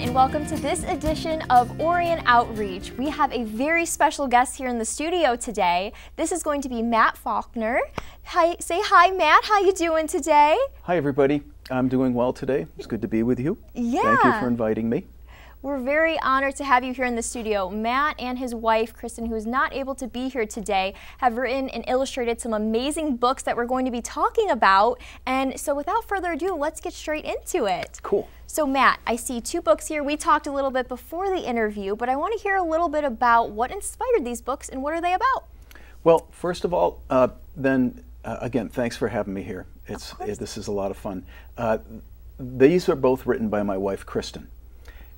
everyone, and welcome to this edition of Orion Outreach. We have a very special guest here in the studio today. This is going to be Matt Faulkner. Hi, say hi, Matt. How you doing today? Hi, everybody. I'm doing well today. It's good to be with you. Yeah. Thank you for inviting me. We're very honored to have you here in the studio. Matt and his wife, Kristen, who is not able to be here today, have written and illustrated some amazing books that we're going to be talking about. And so without further ado, let's get straight into it. Cool. So Matt, I see two books here. We talked a little bit before the interview, but I want to hear a little bit about what inspired these books and what are they about? Well, first of all, uh, then uh, again, thanks for having me here. It's it, this is a lot of fun. Uh, these are both written by my wife, Kristen.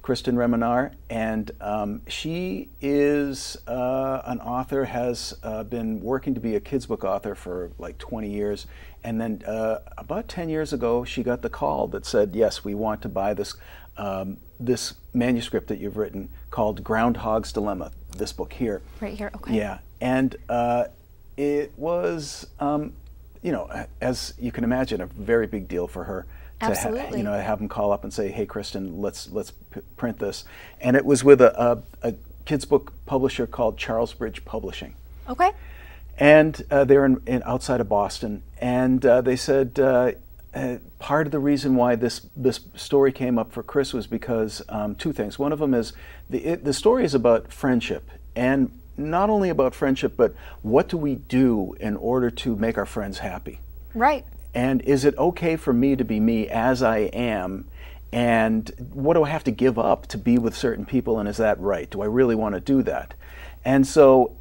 Kristen Remenar, and um, she is uh, an author, has uh, been working to be a kids book author for like 20 years, and then uh, about 10 years ago, she got the call that said, "Yes, we want to buy this um, this manuscript that you've written called Groundhog's Dilemma." This book here, right here, okay. Yeah, and uh, it was, um, you know, as you can imagine, a very big deal for her to ha- you know I have them call up and say, "Hey, Kristen, let's let's p- print this." And it was with a, a, a, kids book publisher called Charlesbridge Publishing. Okay. And uh, they're in, in, outside of Boston, and uh, they said uh, uh, part of the reason why this this story came up for Chris was because um, two things. One of them is the it, the story is about friendship and not only about friendship, but what do we do in order to make our friends happy? Right. And is it okay for me to be me as I am? And what do I have to give up to be with certain people? And is that right? Do I really want to do that? And so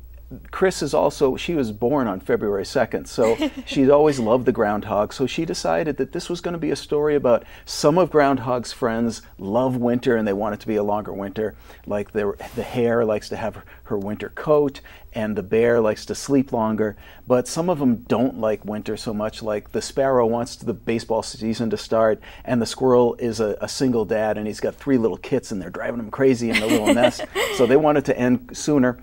Chris is also, she was born on February 2nd, so she's always loved the groundhog. So she decided that this was going to be a story about some of Groundhog's friends love winter and they want it to be a longer winter. Like the, the hare likes to have her winter coat and the bear likes to sleep longer. But some of them don't like winter so much, like the sparrow wants the baseball season to start and the squirrel is a, a single dad and he's got three little kits and they're driving him crazy in the little nest. So they want it to end sooner.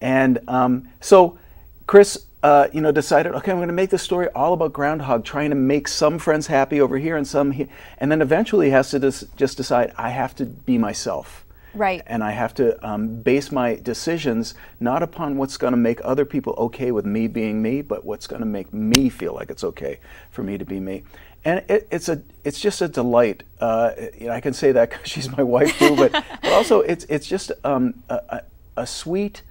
And um, so Chris, uh, you know, decided, okay, I'm going to make this story all about Groundhog, trying to make some friends happy over here and some here. And then eventually he has to just, just decide, I have to be myself. Right. And I have to um, base my decisions not upon what's going to make other people okay with me being me, but what's going to make me feel like it's okay for me to be me. And it, it's a, it's just a delight. Uh, you know, I can say that because she's my wife too, but, but also it's, it's just um, a, a, a sweet,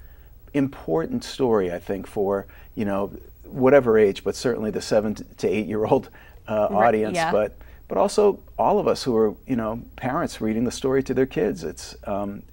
important story, I think, for you know whatever age, but certainly the seven to eight year old uh, audience, yeah. but but also all of us who are you know parents reading the story to their kids. It's um,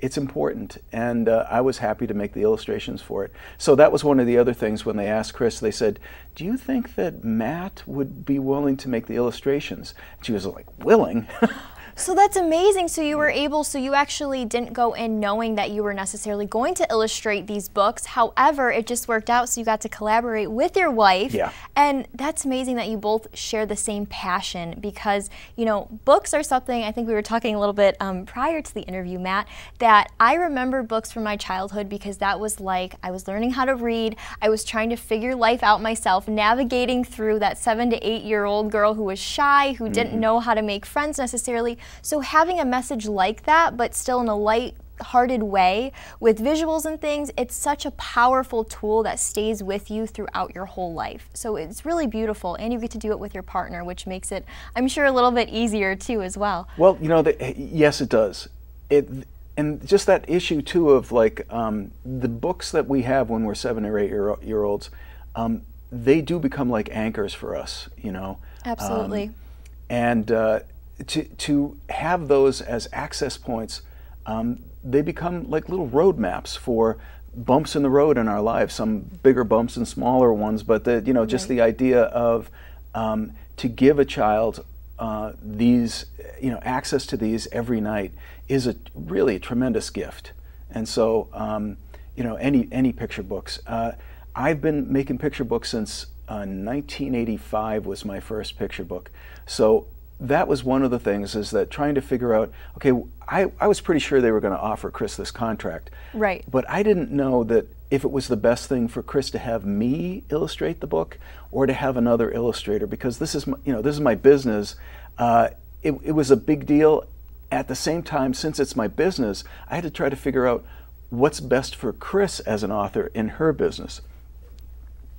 it's important, and uh, I was happy to make the illustrations for it. So that was one of the other things when they asked Chris. They said, "Do you think that Matt would be willing to make the illustrations?" And she was like, "Willing." So that's amazing. So you were able, so you actually didn't go in knowing that you were necessarily going to illustrate these books. However, it just worked out so you got to collaborate with your wife. Yeah. And that's amazing that you both share the same passion because, you know, books are something, I think we were talking a little bit um, prior to the interview, Matt, that I remember books from my childhood because that was like I was learning how to read. I was trying to figure life out myself, navigating through that seven to eight year old girl who was shy, who mm-hmm. didn't know how to make friends necessarily. So having a message like that, but still in a light hearted way with visuals and things, it's such a powerful tool that stays with you throughout your whole life. So it's really beautiful, and you get to do it with your partner, which makes it, I'm sure, a little bit easier too as well. Well, you know, the, yes, it does. It and just that issue too of like um, the books that we have when we're seven or eight year, year olds, um, they do become like anchors for us, you know. Absolutely. Um, and uh, to, to have those as access points, um, they become like little road maps for bumps in the road in our lives, some bigger bumps and smaller ones, but the, you know, just right. the idea of um, to give a child uh, these, you know, access to these every night is a really a tremendous gift. And so, um, you know, any, any picture books. Uh, I've been making picture books since uh, 1985 was my first picture book. So that was one of the things is that trying to figure out okay I, I was pretty sure they were going to offer chris this contract right but i didn't know that if it was the best thing for chris to have me illustrate the book or to have another illustrator because this is my, you know this is my business uh, it, it was a big deal at the same time, since it's my business, I had to try to figure out what's best for Chris as an author in her business.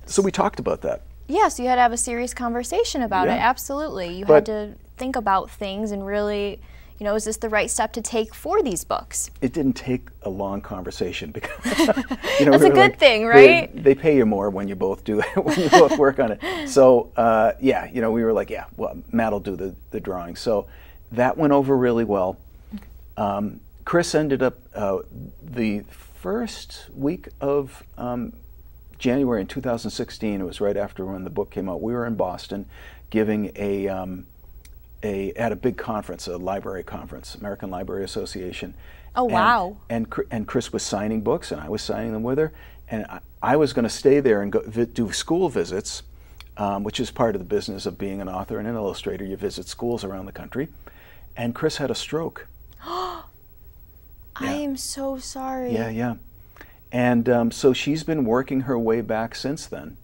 So we talked about that. Yes, you had to have a serious conversation about Yeah. it. Absolutely. You But- had to think about things and really, you know, is this the right step to take for these books? It didn't take a long conversation because you know, That's we a good like, thing, they- right? They, pay you more when you both do it, when you both work on it. So uh, yeah, you know, we were like, yeah, well, Matt will do the the drawing. So that went over really well. Um, Chris ended up uh, the first week of um, January in 2016. It was right after when the book came out. We were in Boston, giving a um, a at a big conference, a library conference, American Library Association. Oh, And- wow. And and Chris was signing books, and I was signing them with her. And I, I was going to stay there and go vi- do school visits, um, which is part of the business of being an author and an illustrator. You visit schools around the country. And Chris had a stroke. I am so sorry. Yeah, yeah. And um, so she's been working her way back since then.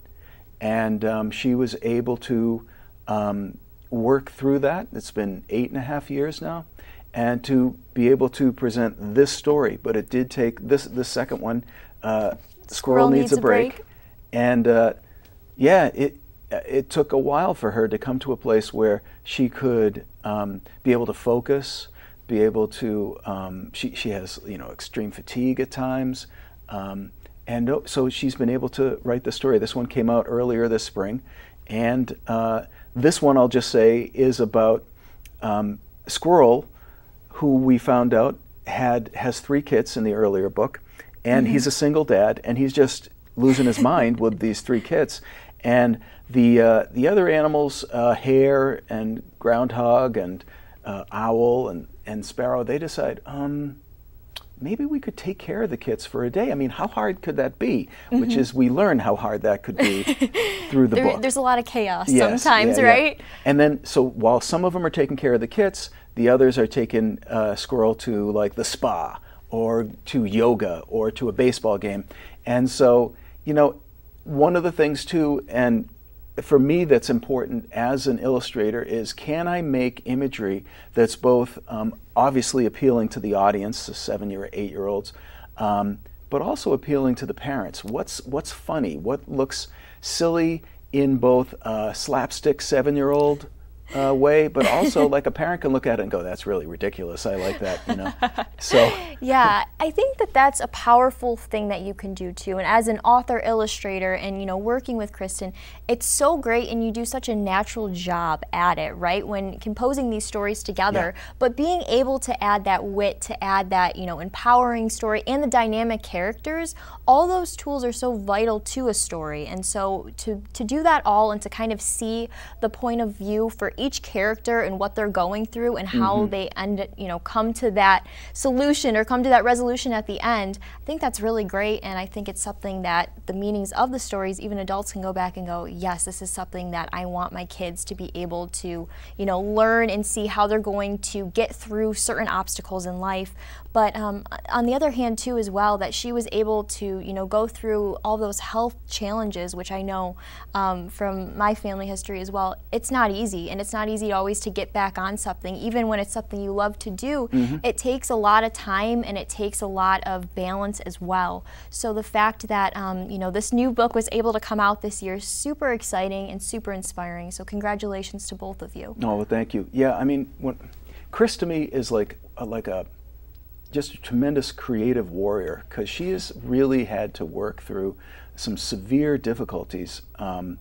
And um, she was able to um, work through that. It's been eight and a half years now. And to be able to present this story. But it did take this, the second one, uh, Squirrel, Needs, a Break. And uh, yeah, it, it took a while for her to come to a place where she could um, be able to focus, be able to. Um, she she has you know extreme fatigue at times, um, and so she's been able to write the story. This one came out earlier this spring, and uh, this one I'll just say is about um, Squirrel, who we found out had has three kids in the earlier book, and he's a single dad, and he's just losing his mind with these three kids, and the uh, the other animals, uh, hare and groundhog and uh, owl and and sparrow, they decide, um, maybe we could take care of the kids for a day. I mean, how hard could that be? Which is we learn how hard that could be through the There- book. there's a lot of chaos Yes, sometimes, yeah, yeah. right? And then, so while some of them are taking care of the kits, the others are taking uh, Squirrel to like the spa or to yoga or to a baseball game. And so, you know, one of the things too, and for me that's important as an illustrator is can I make imagery that's both um, obviously appealing to the audience, the seven year, eight year olds, um, but also appealing to the parents. What's what's funny? What looks silly in both a slapstick seven year old uh, way, but also like a parent can look at it and go, "That's really ridiculous. I like that." You know. So Yeah, I think that that's a powerful thing that you can do too. And as an author illustrator and you know working with Kristen, it's so great and you do such a natural job at it, right? When composing these stories together, but being able to add that wit, to add that, you know, empowering story and the dynamic characters, all those tools are so vital to a story. And so to to do that all and to kind of see the point of view for each character and what they're going through and how mm-hmm. they end, you know, come to that solution or come to that resolution at the end. I think that's really great, and I think it's something that the meanings of the stories, even adults can go back and go, yes, this is something that I want my kids to be able to, you know, learn and see how they're going to get through certain obstacles in life. But um, on the other hand, too, as well, that she was able to, you know, go through all those health challenges, which I know um, from my family history as well. It's not easy, and it's not easy always to get back on something, even when it's something you love to do. It takes a lot of time and it takes a lot of balance as well. So the fact that um, you know this new book was able to come out this year is super exciting and super inspiring. So congratulations to both of you. No, well, thank you. Yeah, I mean, when, Chris to me is like a, like a just a tremendous creative warrior because she has really had to work through some severe difficulties, um,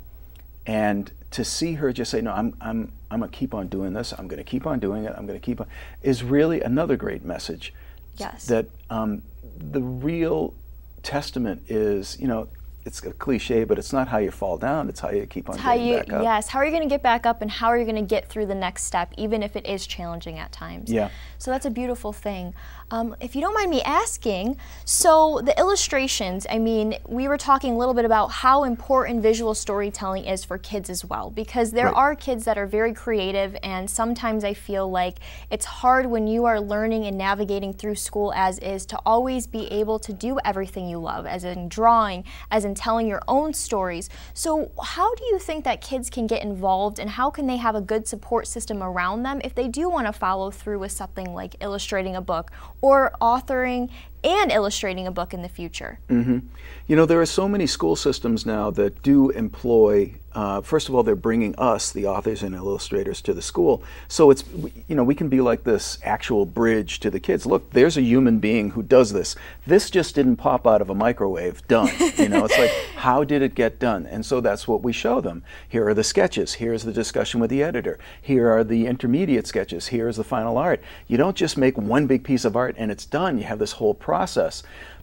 and to see her just say, "No, I'm I'm I'm gonna keep on doing this. I'm gonna keep on doing it. I'm gonna keep on," is really another great message. Yes. That um, the real testament is, you know, it's a cliche, but it's not how you fall down; it's how you keep on how getting you back up. yes how are you going to get back up and how are you going to get through the next step even if it is challenging at times Yeah. So that's a beautiful thing um, if you don't mind me asking so the illustrations i mean we were talking a little bit about how important visual storytelling is for kids as well because there Right. are kids that are very creative and sometimes i feel like it's hard when you are learning and navigating through school as is to always be able to do everything you love as in drawing as in telling your own stories. So, how do you think that kids can get involved and how can they have a good support system around them if they do want to follow through with something like illustrating a book or authoring and illustrating a book in the future? Mm-hmm. You know, there are so many school systems now that do employ. Uh, first of all, they're bringing us, the authors and illustrators, to the school. So it's, you know, we can be like this actual bridge to the kids. Look, there's a human being who does this. This just didn't pop out of a microwave. Done. You know, it's like, how did it get done? And so that's what we show them. Here are the sketches. Here's the discussion with the editor. Here are the intermediate sketches. Here's the final art. You don't just make one big piece of art and it's done. You have this whole process.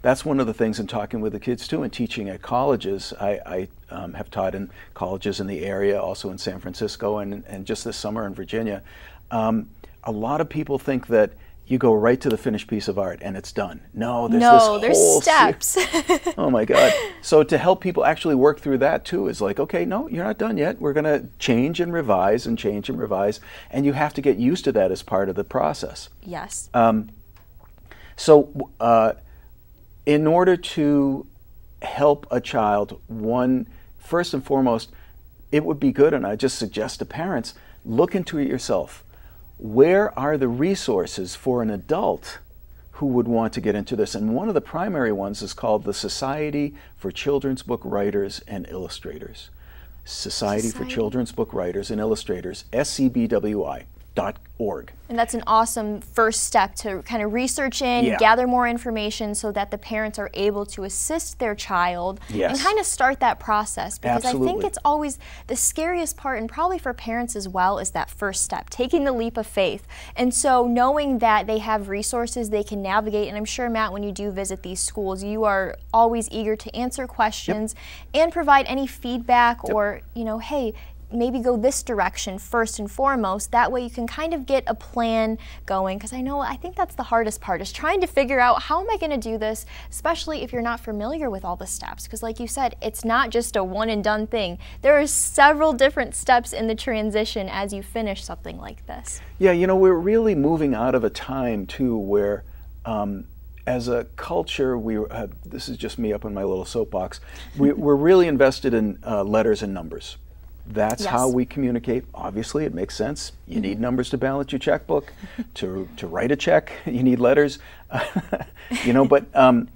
That's one of the things in talking with the kids too and teaching at colleges. I, I um, have taught in colleges in the area, also in San Francisco, and, and just this summer in Virginia. Um, a lot of people think that you go right to the finished piece of art and it's done. No, there's no, this there's steps. oh my God. So to help people actually work through that too is like, okay, no, you're not done yet. We're going to change and revise and change and revise. And you have to get used to that as part of the process. Yes. Um, so, uh, in order to help a child, one, first and foremost, it would be good, and I just suggest to parents look into it yourself. Where are the resources for an adult who would want to get into this? And one of the primary ones is called the Society for Children's Book Writers and Illustrators. Society, Society. for Children's Book Writers and Illustrators, SCBWI. Org. And that's an awesome first step to kind of research in, yeah. gather more information so that the parents are able to assist their child yes. and kind of start that process. Because Absolutely. I think it's always the scariest part, and probably for parents as well, is that first step, taking the leap of faith. And so knowing that they have resources they can navigate, and I'm sure, Matt, when you do visit these schools, you are always eager to answer questions yep. and provide any feedback yep. or, you know, hey, maybe go this direction first and foremost. That way you can kind of get a plan going because I know I think that's the hardest part is trying to figure out how am I going to do this, especially if you're not familiar with all the steps because like you said, it's not just a one and done thing. There are several different steps in the transition as you finish something like this. Yeah, you know, we're really moving out of a time too where um, as a culture, we uh, this is just me up in my little soapbox. We, are really invested in uh, letters and numbers. That's yes. how we communicate. Obviously, it makes sense. You mm-hmm. need numbers to balance your checkbook. to, to write a check, you need letters. you know, but um,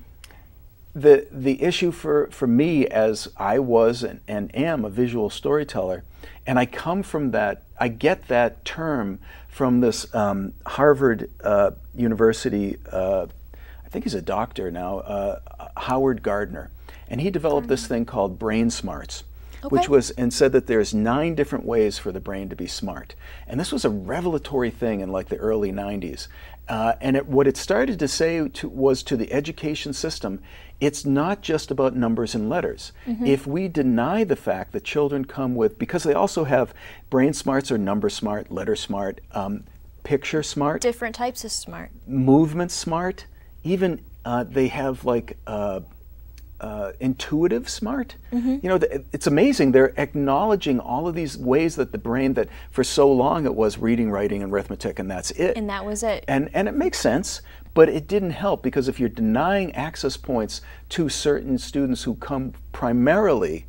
the, the issue for, for me, as I was and, and am a visual storyteller, and I come from that, I get that term from this um, Harvard uh, University, uh, I think he's a doctor now, uh, Howard Gardner. And he developed this thing called brain smarts okay. which was and said that there's nine different ways for the brain to be smart. And this was a revelatory thing in like the early 90s. Uh, and it, what it started to say to, was to the education system, it's not just about numbers and letters. Mm-hmm. If we deny the fact that children come with, because they also have brain smarts or number smart, letter smart, um, picture smart, different types of smart, movement smart, even uh, they have like uh, uh, intuitive smart. Mm-hmm. You know, it's amazing. They're acknowledging all of these ways that the brain, that for so long it was reading, writing, and arithmetic, and that's it. And that was it. And and it makes sense, but it didn't help because if you're denying access points to certain students who come primarily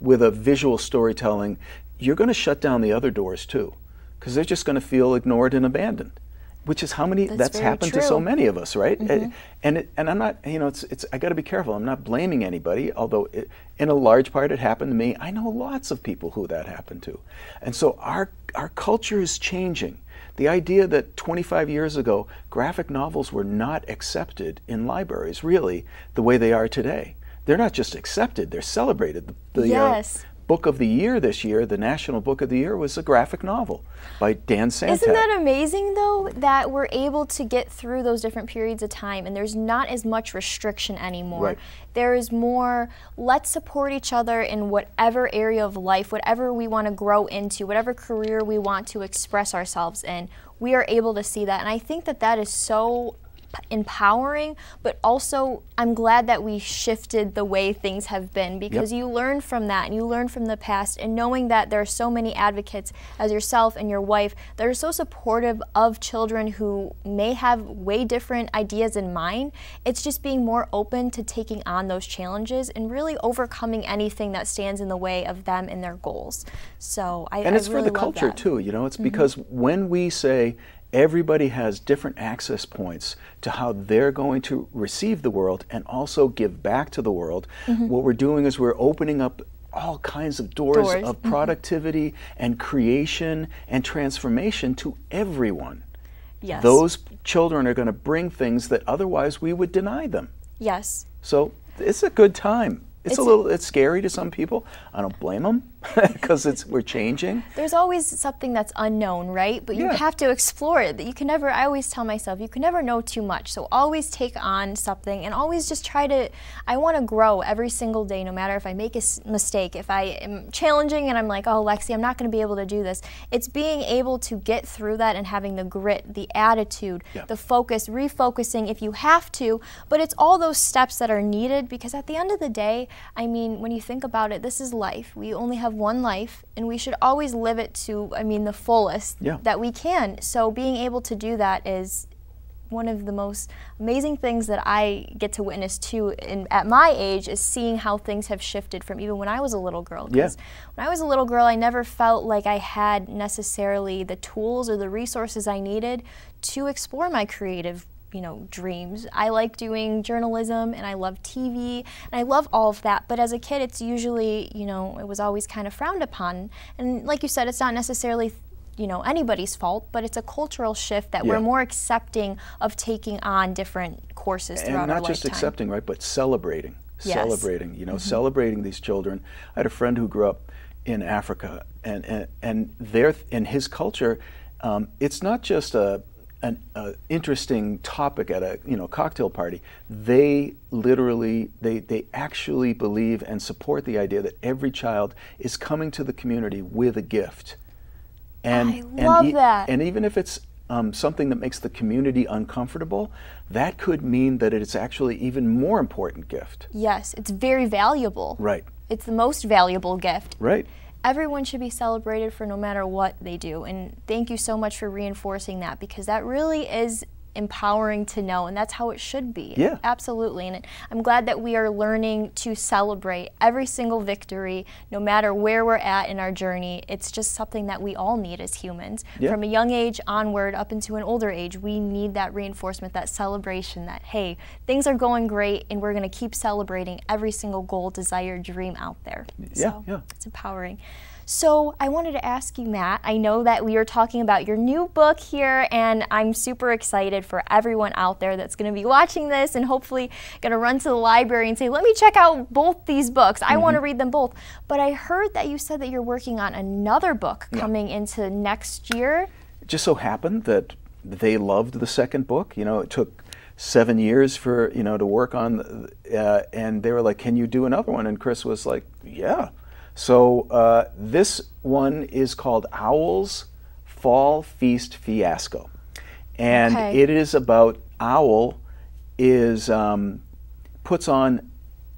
with a visual storytelling, you're going to shut down the other doors too, because they're just going to feel ignored and abandoned which is how many that's, that's happened true. to so many of us right? Mm-hmm. and it, and i'm not you know it's it's i got to be careful. I'm not blaming anybody although it, in a large part it happened to me. I know lots of people who that happened to. And so our our culture is changing. The idea that 25 years ago graphic novels were not accepted in libraries really the way they are today. They're not just accepted they're celebrated. The, the uh, yes. uh, book of the year this year, the national book of the year, was a graphic novel by Dan Santat. Isn't that amazing, though, that we're able to get through those different periods of time and there's not as much restriction anymore? Right. There is more, let's support each other in whatever area of life, whatever we want to grow into, whatever career we want to express ourselves in. We are able to see that. And I think that that is so empowering, but also I'm glad that we shifted the way things have been because yep. you learn from that and you learn from the past and knowing that there are so many advocates as yourself and your wife that are so supportive of children who may have way different ideas in mind. It's just being more open to taking on those challenges and really overcoming anything that stands in the way of them and their goals. So I and it's I really for the culture that. too. You know, it's mm-hmm. because when we say everybody has different access points to how they're going to receive the world and also give back to the world. Mm-hmm. What we're doing is we're opening up all kinds of doors, doors. of mm-hmm. productivity and creation and transformation to everyone. Yes. Those children are going to bring things that otherwise we would deny them. Yes. So it's a good time. It's, it's, a little it's scary to some people. I don't blame them because it's we're changing. There's always something that's unknown, right? But you yeah. have to explore it. That you can never. I always tell myself you can never know too much. So always take on something and always just try to. I want to grow every single day, no matter if I make a mistake, if I am challenging and I'm like, oh, Lexi, I'm not going to be able to do this. It's being able to get through that and having the grit, the attitude, yeah. the focus, refocusing if you have to. But it's all those steps that are needed because at the end of the day, I mean, when you think about it, this is life. We only have one life, and we should always live it to, I mean, the fullest yeah. that we can. So being able to do that is one of the most amazing things that I get to witness too in, at my age is seeing how things have shifted from even when I was a little girl. Because yeah. when I was a little girl, I never felt like I had necessarily the tools or the resources I needed to explore my creative you know dreams. I like doing journalism and I love TV and I love all of that. But as a kid, it's usually you know it was always kind of frowned upon. And like you said, it's not necessarily you know anybody's fault, but it's a cultural shift that yeah. we're more accepting of taking on different courses throughout and not our just lifetime. accepting, right, but celebrating. Yes. Celebrating, you know, mm-hmm. celebrating these children. I had a friend who grew up in Africa, and and, and there in his culture, um, it's not just a an uh, interesting topic at a you know cocktail party. They literally they they actually believe and support the idea that every child is coming to the community with a gift. And I love and, that. And even if it's um, something that makes the community uncomfortable, that could mean that it's actually even more important gift. Yes, it's very valuable. Right. It's the most valuable gift. Right everyone should be celebrated for no matter what they do. And thank you so much for reinforcing that because that really is empowering to know, and that's how it should be. Yeah. Absolutely. And I'm glad that we are learning to celebrate every single victory, no matter where we're at in our journey. It's just something that we all need as humans. Yeah. From a young age onward up into an older age, we need that reinforcement, that celebration that, hey, things are going great, and we're going to keep celebrating every single goal, desire, dream out there. Yeah, so yeah. It's empowering. So I wanted to ask you, Matt. I know that we are talking about your new book here, and I'm super excited for everyone out there that's going to be watching this and hopefully going to run to the library and say, let me check out both these books. I mm-hmm. want to read them both. But I heard that you said that you're working on another book yeah. coming into next year. It just so happened that they loved the second book. You know, it took seven years for you know to work on, uh, and they were like, "Can you do another one?" And Chris was like, "Yeah." So uh, this one is called Owl's Fall Feast Fiasco, and okay. it is about Owl is um, puts on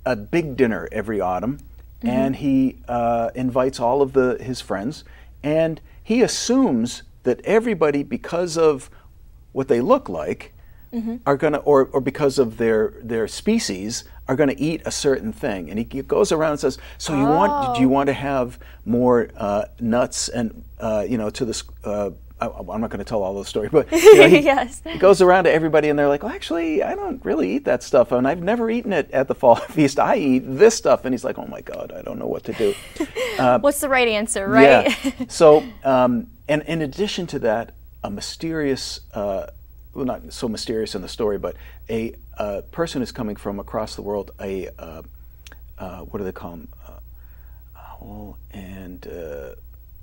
a big dinner every autumn, mm-hmm. and he uh, invites all of the his friends, and he assumes that everybody, because of what they look like, mm-hmm. are gonna, or, or because of their their species, are going to eat a certain thing. And he goes around and says, "So you oh. want? Do you oh. want to have more uh, nuts and uh, you know to this?" Uh, I, am not going to tell all the story, but you know, he, yes. he goes around to everybody, and they're like, "Well, actually, I don't really eat that stuff, and I've never eaten it at the fall feast. I eat this stuff." And he's like, "Oh my God, I don't know what to do." Uh, What's the right answer, right? Yeah. so, um, and in addition to that, a mysterious uh, well, not so mysterious in the story, but a, a person is coming from across the world. A uh, uh, what do they call them? Uh, owl and uh,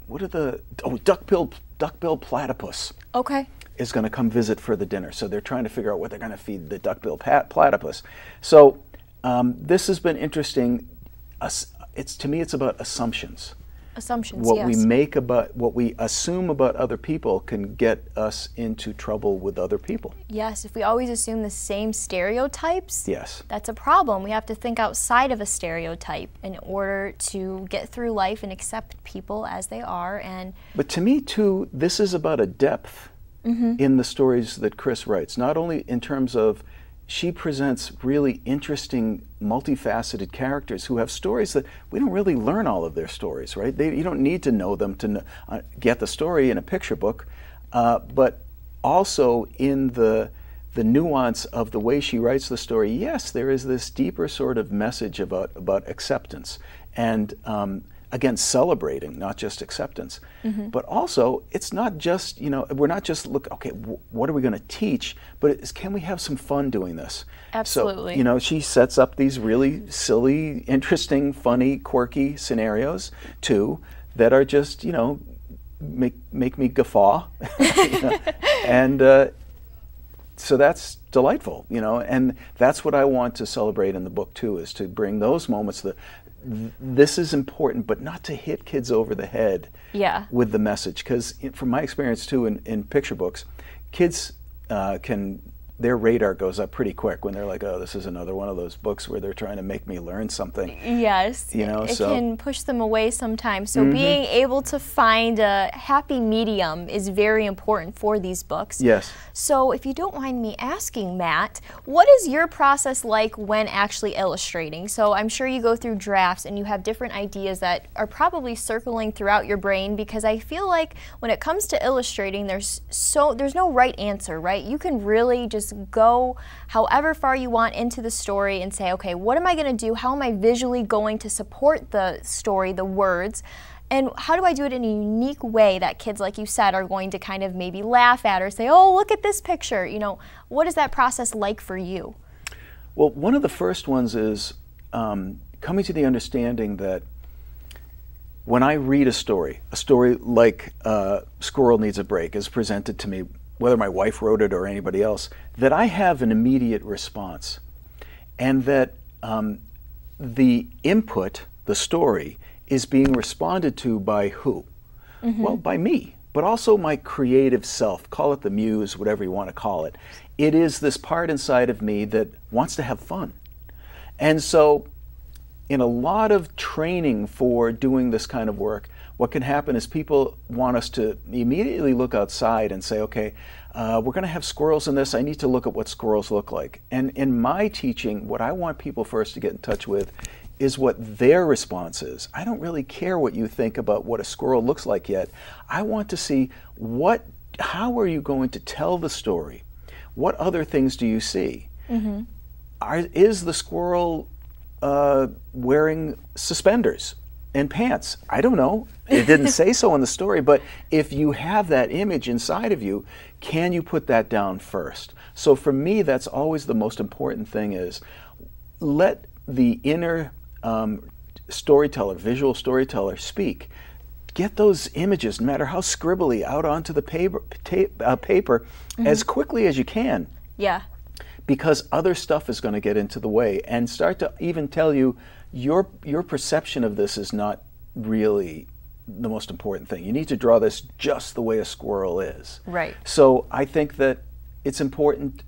what are the oh duckbill duckbill platypus? Okay. Is going to come visit for the dinner, so they're trying to figure out what they're going to feed the duckbill platypus. So um, this has been interesting. It's to me, it's about assumptions. Assumptions, what yes. we make about what we assume about other people can get us into trouble with other people. Yes, if we always assume the same stereotypes, Yes. that's a problem. We have to think outside of a stereotype in order to get through life and accept people as they are. And But to me, too, this is about a depth mm-hmm. in the stories that Chris writes. Not only in terms of she presents really interesting, multifaceted characters who have stories that we don't really learn all of their stories, right? They, you don't need to know them to kn- uh, get the story in a picture book, uh, but also in the the nuance of the way she writes the story. Yes, there is this deeper sort of message about about acceptance and um, again celebrating, not just acceptance, but also it's not just you know we're not just look okay w- what are we going to teach, but it's can we have some fun doing this? Absolutely. So you know she sets up these really silly, interesting, funny, quirky scenarios too that are just you know make make me guffaw, you know, and. Uh, so that's delightful, you know, and that's what I want to celebrate in the book too, is to bring those moments that th- this is important, but not to hit kids over the head Yeah. with the message. Because from my experience too in, in picture books, kids uh, can their radar goes up pretty quick when they're like, oh, this is another one of those books where they're trying to make me learn something. Yes, You know, it so- can push them away sometimes. So mm-hmm. being able to find a happy medium is very important for these books. Yes. So if you don't mind me asking, Matt, what is your process like when actually illustrating? So I'm sure you go through drafts and you have different ideas that are probably circling throughout your brain because I feel like when it comes to illustrating, there's so there's no right answer, right? You can really just go however far you want into the story and say, okay, what am I going to do? How am I visually going to support the story, the words? And how do I do it in a unique way that kids, like you said, are going to kind of maybe laugh at or say, oh, look at this picture? You know, what is that process like for you? Well, one of the first ones is um, coming to the understanding that when I read a story, a story like uh, Squirrel Needs a Break is presented to me, whether my wife wrote it or anybody else, that I have an immediate response. And that um, the input, the story, is being responded to by who? Well, by me, but also my creative self. Call it the muse, whatever you want to call it. It is this part inside of me that wants to have fun. And so, in a lot of training for doing this kind of work, what can happen is people want us to immediately look outside and say, okay, uh, we're going to have squirrels in this. I need to look at what squirrels look like. And in my teaching, what I want people first to get in touch with is what their response is. I don't really care what you think about what a squirrel looks like yet. I want to see what, how are you going to tell the story? What other things do you see? Are, is the squirrel uh, wearing suspenders and pants? I don't know. It didn't say so in the story, but if you have that image inside of you, can you put that down first? So for me, that's always the most important thing is let the inner um, storyteller, visual storyteller, speak. Get those images, no matter how scribbly, out onto the paper, ta- uh, paper as quickly as you can Yeah. because other stuff is going to get into the way and start to even tell you your your perception of this is not really the most important thing. You need to draw this just the way a squirrel is. Right. So I think that it's important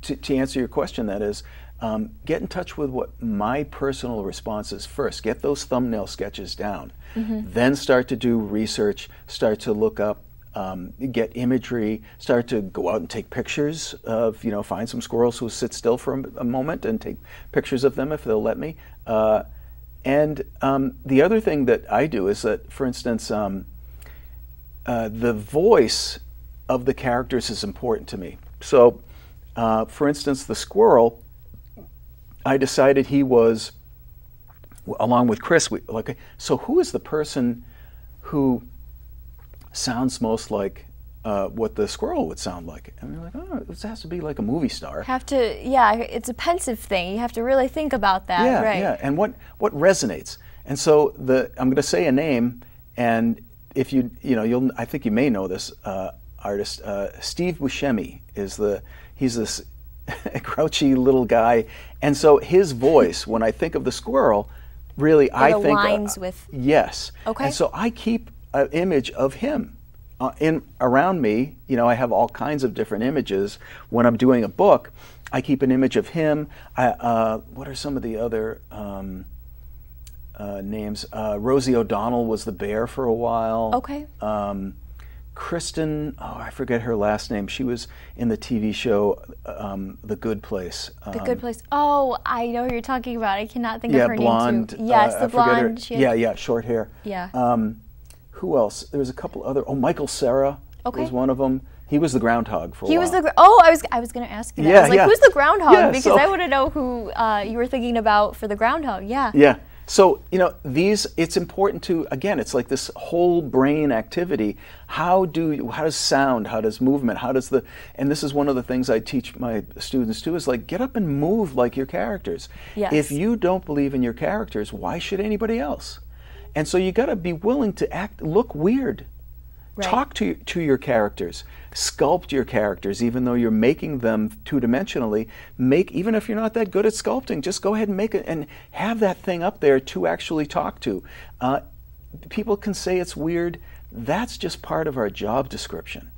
to, to answer your question. That is, um, get in touch with what my personal response is first. Get those thumbnail sketches down. Then start to do research. Start to look up um, get imagery, start to go out and take pictures of, you know, find some squirrels who sit still for a, a moment and take pictures of them if they'll let me. Uh, and um, the other thing that I do is that, for instance, um, uh, the voice of the characters is important to me. So, uh, for instance, the squirrel, I decided he was, along with Chris, we, like, so who is the person who sounds most like uh, what the squirrel would sound like. And we're like, oh, this has to be like a movie star. Have to, yeah, it's a pensive thing. You have to really think about that, yeah, right? yeah. And what what resonates? And so the I'm going to say a name, and if you you know you'll I think you may know this uh, artist. Uh, Steve Buscemi is the he's this grouchy little guy, and so his voice when I think of the squirrel really, I think uh, aligns with- yes. Okay. And so I keep an image of him uh, in around me. You know, I have all kinds of different images when I'm doing a book. I keep an image of him. I, uh, what are some of the other um, uh, names? Uh, Rosie O'Donnell was the bear for a while. Okay. Um, Kristen, oh, I forget her last name. She was in the TV show um, The Good Place. The Good Place. Oh, I know who you're talking about. I cannot think yeah, of her blonde. name too. Yes, uh, the I her- blonde. Had- yeah, yeah, short hair. Yeah. Um, who else? There was a couple other. Oh, Michael Cera Okay. was one of them. He was the groundhog for a He while. was the oh I was I was gonna ask you that. I Yeah, was like, yeah. who's the groundhog? Yeah, because so- I want to know who uh, you were thinking about for the groundhog. Yeah. Yeah. So, you know, these it's important to again, it's like this whole brain activity. How do you, how does sound, how does movement, how does the and this is one of the things I teach my students too is like get up and move like your characters. Yes. If you don't believe in your characters, why should anybody else? And so you got to be willing to act look weird. Right. Talk to to your characters. Sculpt your characters, even though you're making them two dimensionally. Make even if you're not that good at sculpting, just go ahead and make it and have that thing up there to actually talk to. Uh, people can say it's weird. That's just part of our job description,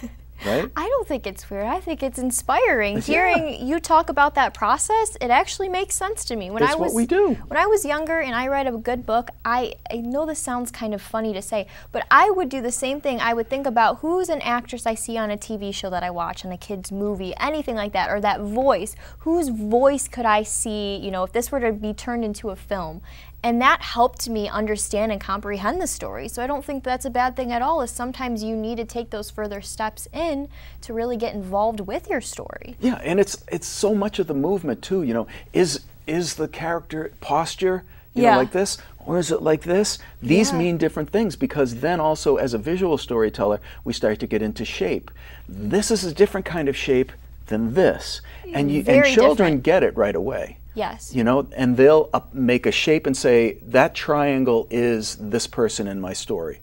right? I don't think it's weird. I think it's inspiring. Yeah. Hearing you talk about that process, it actually makes sense to me. When It's I what was we do. when I was younger and I read a good book, I, I know this sounds kind of funny to say, but I would do the same thing. I would think about who's an actress I see on a TV show that I watch, on a kid's movie, anything like that, or that voice. Whose voice could I see, you know, if this were to be turned into a film? And that helped me understand and comprehend the story. So I don't think that's a bad thing at all. Is sometimes you need to take those further steps in to really get involved with your story. Yeah, and it's it's so much of the movement too. You know, is is the character posture, you Yeah. know, like this, or is it like this? These Yeah. mean different things because then also as a visual storyteller, we start to get into shape. This is a different kind of shape than this, and you and children different. get it right away. Yes. You know, and they'll make a shape and say that triangle is this person in my story,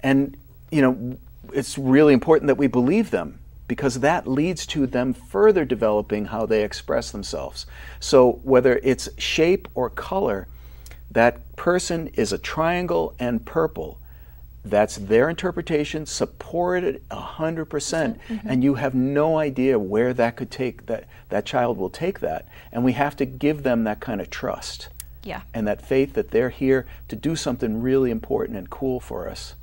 and you know, it's really important that we believe them because that leads to them further developing how they express themselves. So whether it's shape or color, that person is a triangle and purple. That's their interpretation, supported a hundred percent, mm-hmm. and you have no idea where that could take that that child will take that, and we have to give them that kind of trust Yeah. and that faith that they're here to do something really important and cool for us.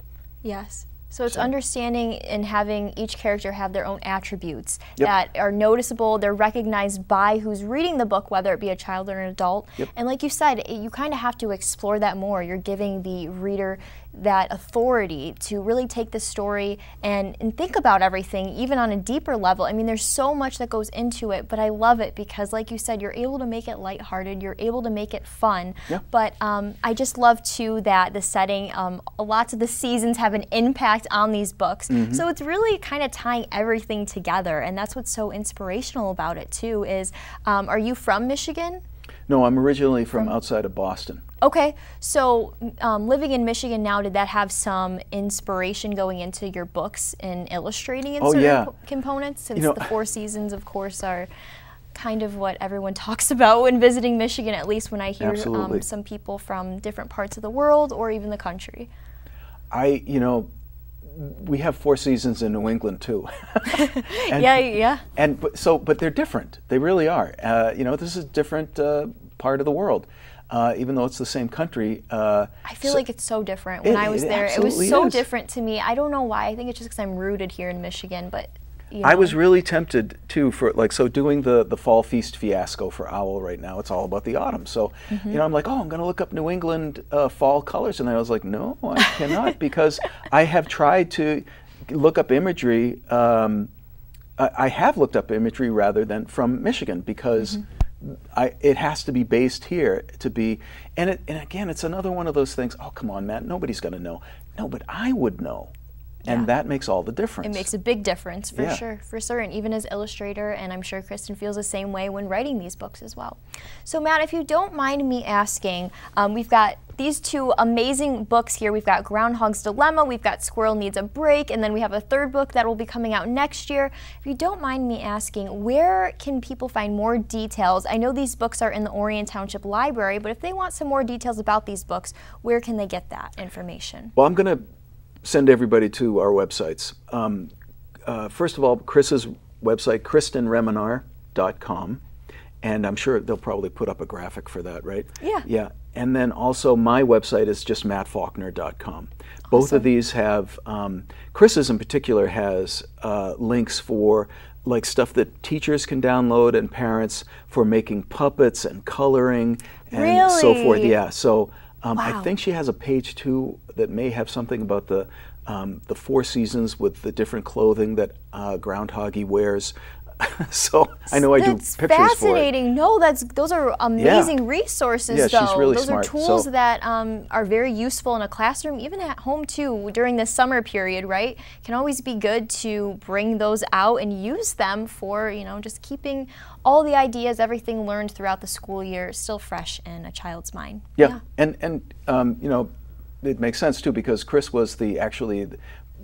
Yes. So it's understanding and having each character have their own attributes Yep. that are noticeable, they're recognized by who's reading the book, whether it be a child or an adult. Yep. And like you said, it- you kind of have to explore that more. You're giving the reader that authority to really take the story and, and think about everything, even on a deeper level. I mean, there's so much that goes into it, but I love it because, like you said, you're able to make it lighthearted, you're able to make it fun. Yeah. But um, I just love too that the setting, um, lots of the seasons have an impact on these books. Mm-hmm. So it's really kind of tying everything together, and that's what's so inspirational about it too. Is um, are you from Michigan? No, I'm originally from outside of Boston. Okay, so um, living in Michigan now, did that have some inspiration going into your books and illustrating in Oh, certain yeah. po- components? Since know- the four seasons, of course, are kind of what everyone talks about when visiting Michigan, at least when I hear um, some people from different parts of the world or even the country. I, you know, we have four seasons in New England too. And- yeah, yeah. And but, so, but they're different. They really are. Uh, you know, this is a different uh, part of the world, uh, even though it's the same country. Uh, I feel so- like it's so different. When It- I was it there, it was so is. different to me. I don't know why. I think it's just because I'm rooted here in Michigan, but. You I was really tempted too for like so doing the the fall feast fiasco for Owl right now. It's all about the autumn. So Mm-hmm. you know I'm like, oh, I'm going to look up New England uh, fall colors, and I was like, no, I cannot because I have tried to look up imagery. Um, I, I have looked up imagery rather than from Michigan because. I, it has to be based here to be, and, it, and again, it's another one of those things. Oh, come on, Matt, nobody's going to know. No, but I would know And Yeah. that makes all the difference. It makes a big difference for Yeah. sure, for certain, even as illustrator, and I'm sure Kristen feels the same way when writing these books as well. So, Matt, if you don't mind me asking, um, we've got these two amazing books here. We've got Groundhog's Dilemma, we've got Squirrel Needs a Break, and then we have a third book that will be coming out next year. If you don't mind me asking, where can people find more details? I know these books are in the Orion Township Library, but if they want some more details about these books, where can they get that information? Well, I'm going to send everybody to our websites. Um, uh, first of all, Chris's website, kristenremenar.com. And I'm sure they'll probably put up a graphic for that, right? Yeah. Yeah. And then also my website is just mattfaulkner.com. Both of these have, um, Chris's in particular has uh, links for like stuff that teachers can download and parents for making puppets and coloring and so forth. Yeah. So um, I think she has a page too that may have something about the um, the four seasons with the different clothing that uh, Groundhoggy wears. so I know I do That's pictures fascinating. No, that's those are amazing resources. Yeah, she's though. really those smart, are tools so- that um, are very useful in a classroom, even at home too. During the summer period, right, can always be good to bring those out and use them for you know just keeping all the ideas, everything learned throughout the school year, still fresh in a child's mind. Yeah, and and um, you know, it makes sense too because Chris was the actually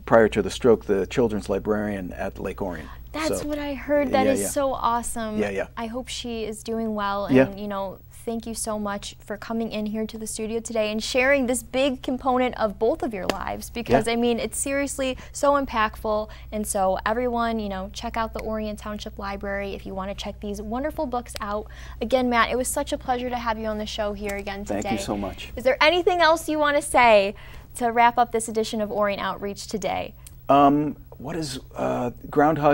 prior to the stroke the children's librarian at Lake Orion. That's So, what I heard. That yeah, is yeah. so awesome. Yeah, yeah. I hope she is doing well. And, Yeah. you know, thank you so much for coming in here to the studio today and sharing this big component of both of your lives because, Yeah. I mean, it's seriously so impactful. And so, everyone, you know, check out the Orion Township Library if you want to check these wonderful books out. Again, Matt, it was such a pleasure to have you on the show here again today. Thank you so much. Is there anything else you want to say to wrap up this edition of Orion Outreach today? Um, what is uh,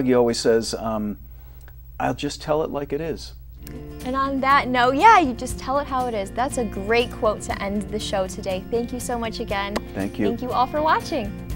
He always says? Um, I'll just tell it like it is. And on that note, yeah, you just tell it how it is. That's a great quote to end the show today. Thank you so much again. Thank you. Thank you all for watching.